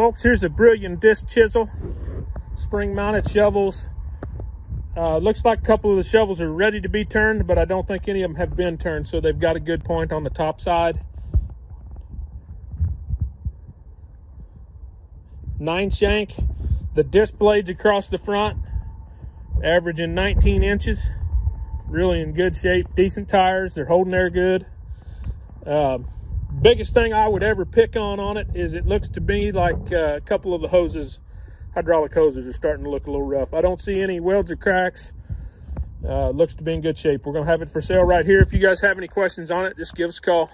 Folks, here's a Brillion disc chisel, spring mounted shovels. Uh, looks like a couple of the shovels are ready to be turned, but I don't think any of them have been turned, so they've got a good point on the top side. Nine shank, the disc blades across the front, averaging 19 inches. Really in good shape, decent tires, they're holding there good. Um, biggest thing I would ever pick on on it is it looks to me like uh, a couple of the hoses, hydraulic hoses are starting to look a little rough. I don't see any welds or cracks. Uh, looks to be in good shape. We're going to have it for sale right here. If you guys have any questions on it, just give us a call.